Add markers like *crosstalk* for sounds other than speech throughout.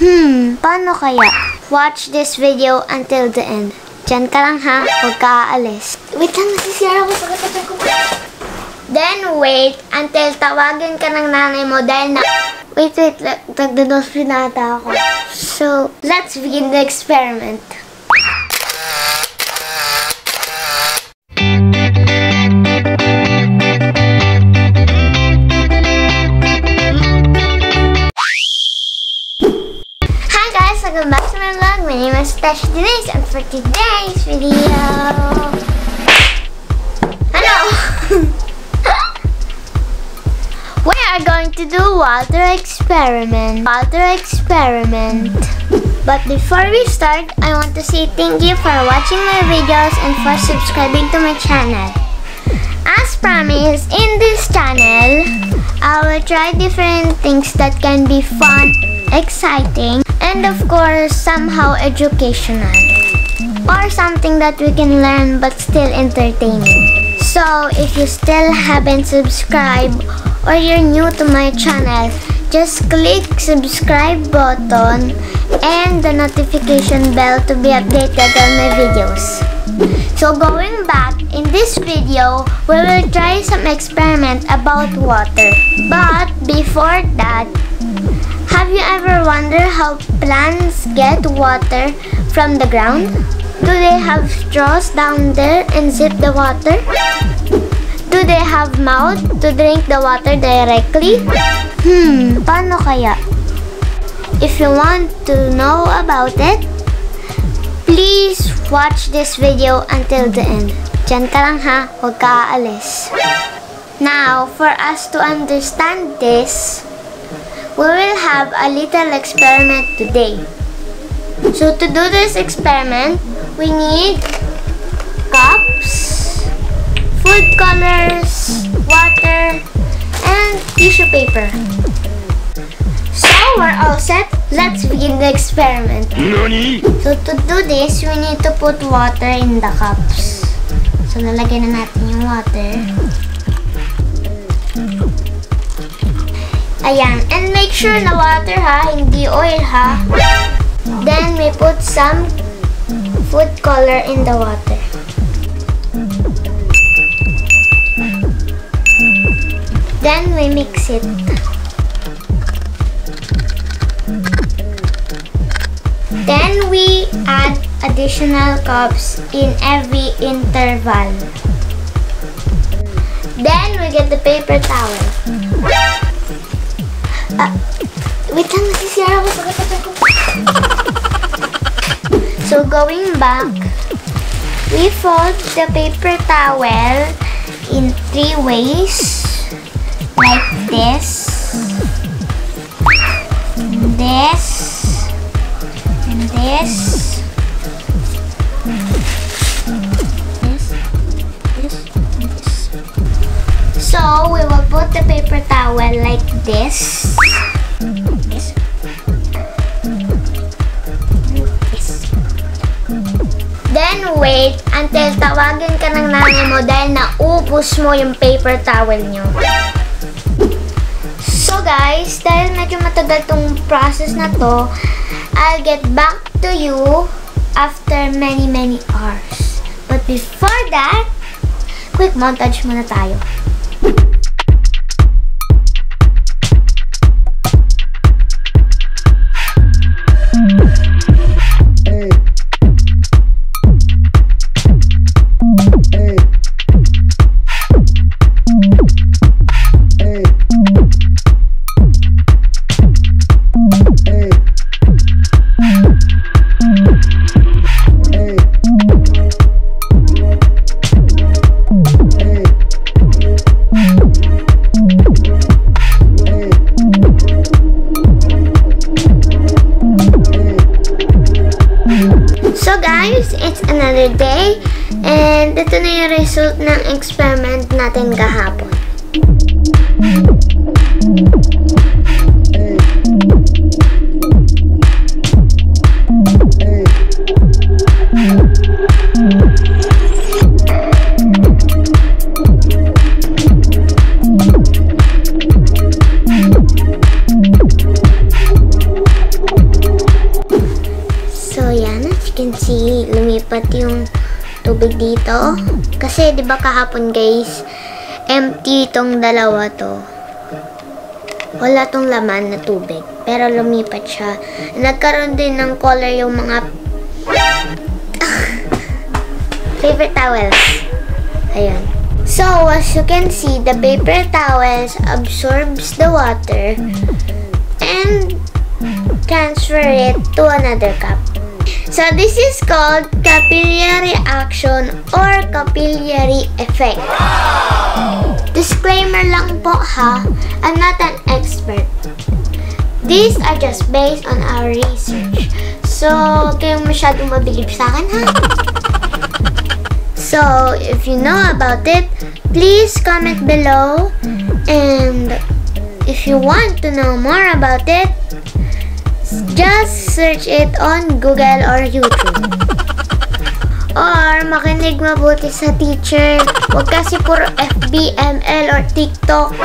Hmm, paano kaya? Watch this video until the end. Diyan ka lang ha, huwag ka aalis. Wait lang, nasisira ako sa katatan ko. Then wait until tawagan ka ng nanay mo dahil na... Wait, wait, nagdados pinata ako. So, let's begin the experiment. Tash Denise and for today's video... Hello! *laughs* we are going to do water experiment. Water experiment. But before we start, I want to say thank you for watching my videos and for subscribing to my channel. As promised, in this channel, I will try different things that can be fun, exciting, and of course, somehow educational. Or something that we can learn but still entertaining. So, if you still haven't subscribed or you're new to my channel, just click subscribe button and the notification bell to be updated on my videos. So going back, in this video, we will try some experiments about water. But before that, have you ever wondered how plants get water from the ground? Do they have straws down there and sip the water? Do they have mouth to drink the water directly? Hmm, paano kaya? If you want to know about it, please watch this video until the end. Diyan ha, huwag ka. Now, for us to understand this, we will have a little experiment today. So to do this experiment, we need cups, food colors, water, and tissue paper. So we're all set. Let's begin the experiment. 何 So to do this, we need to put water in the cups. So lalagyan na natin yung water. Ayan. And make sure na water ha, hindi oil ha. Then we put some food color in the water. Then we mix it. Then we add additional cups in every interval. Then we get the paper towel. Ah, wait lang, nasisira ako. *laughs* So going back, we fold the paper towel in three ways. Like. This towel like this. This. Then wait until tawagan ka ng nanay mo dahil naubos mo yung paper towel nyo. So guys, dahil medyo matagal tong process na to, I'll get back to you after many many hours. But before that, quick montage muna tayo. Okay? And ito na yung result ng experiment natin kahapon. So yan, as you lumipat yung tubig dito. Kasi, di ba kahapon guys, empty itong dalawa to. Wala tong laman na tubig. Pero lumipat siya. Nagkaroon din ng color yung mga *laughs* paper towels. Ayan. So, as you can see, the paper towels absorbs the water and transfer it to another cup. So, this is called capillary action or capillary effect. Disclaimer lang po ha, I'm not an expert. These are just based on our research. So, kayong masyadong mabilib sa akin ha. So, if you know about it, please comment below. And if you want to know more about it, search it on Google or YouTube. Or makinig mabuti sa teacher. Huwag kasi puro FB, ML, or TikTok.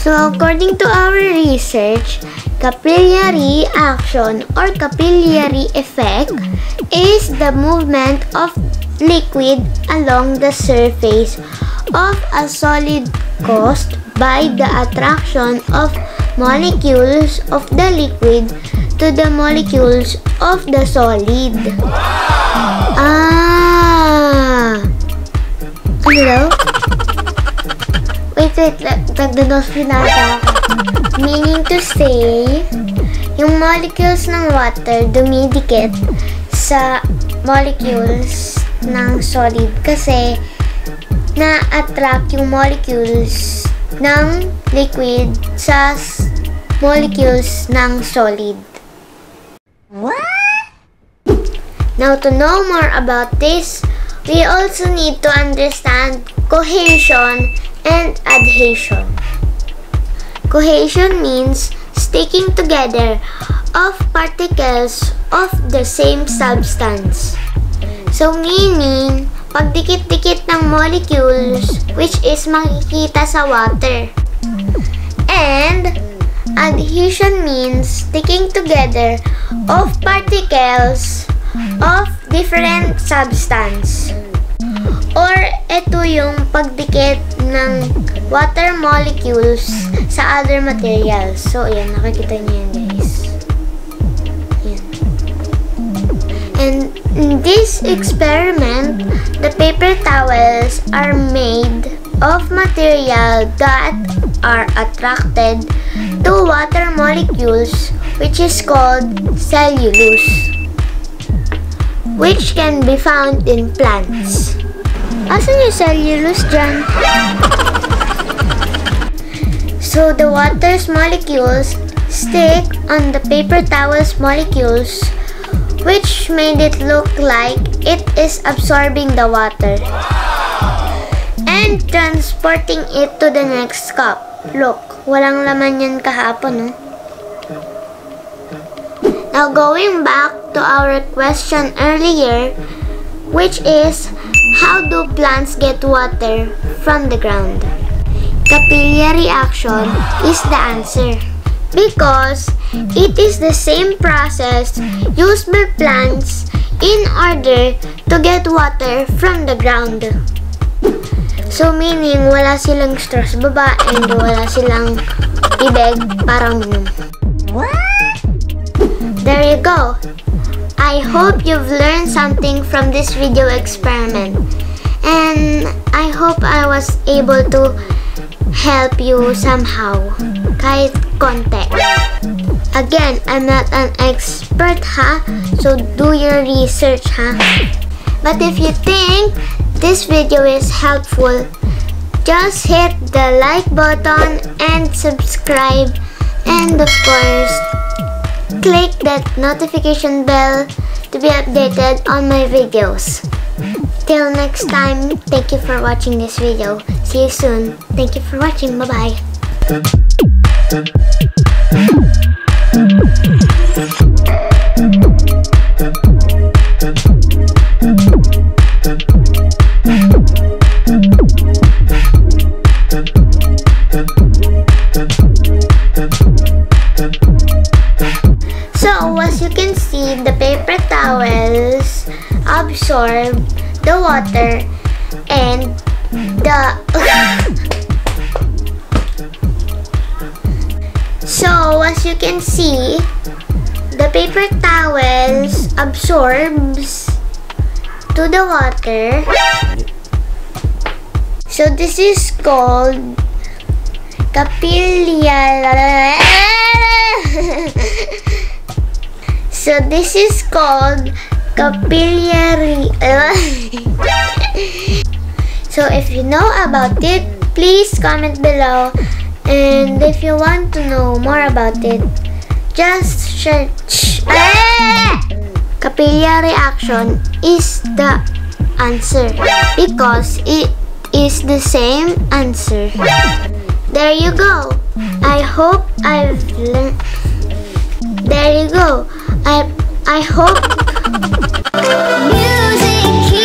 So, according to our research, capillary action or capillary effect is the movement of liquid along the surface of a solid caused by the attraction of molecules of the liquid to the molecules of the solid. Ah! Hello? Wait, wait. Nagdanos pinata ako. Meaning to say, yung molecules ng water dumidikit sa molecules ng solid kasi na-attract yung molecules ng liquid sa molecules ng solid. What? Now, to know more about this, we also need to understand cohesion and adhesion. Cohesion means sticking together of particles of the same substance. So, meaning, pagdikit-dikit ng molecules which is makikita sa water. And, adhesion means sticking together of particles of different substance. Or, ito yung pagdikit ng water molecules sa other materials. So, ayan, nakikita niyo yan, guys. Ayan. And in this experiment, the paper towels are made of material that are attracted to water molecules which is called cellulose which can be found in plants. Asan yung cellulose dyan? So the water's molecules stick on the paper towel's molecules which made it look like it is absorbing the water and transporting it to the next cup. Look, walang laman yan kahapon, no? Now going back to our question earlier, which is, how do plants get water from the ground? Capillary action is the answer. Because it is the same process used by plants in order to get water from the ground. So meaning, wala silang straw sa baba and wala silang bibig para uminom. There you go. I hope you've learned something from this video experiment. And I hope I was able to help you somehow. Kahit konti. Again, I'm not an expert ha. So do your research ha. But if you think this video is helpful, just hit the like button and subscribe and of course click that notification bell to be updated on my videos. Till next time, thank you for watching this video. See you soon. Thank you for watching. Bye-bye. So, as you can see, the paper towels absorb the water and the *laughs* as you can see the paper towels absorbs to the water. So this is called capillary *laughs* so this is called capillary *laughs* so if you know about it please comment below and if you want to know more about it, just search. Ah! Capillary action is the answer because it is the same answer. There you go. I hope I've learned. There you go. I I hope. Music.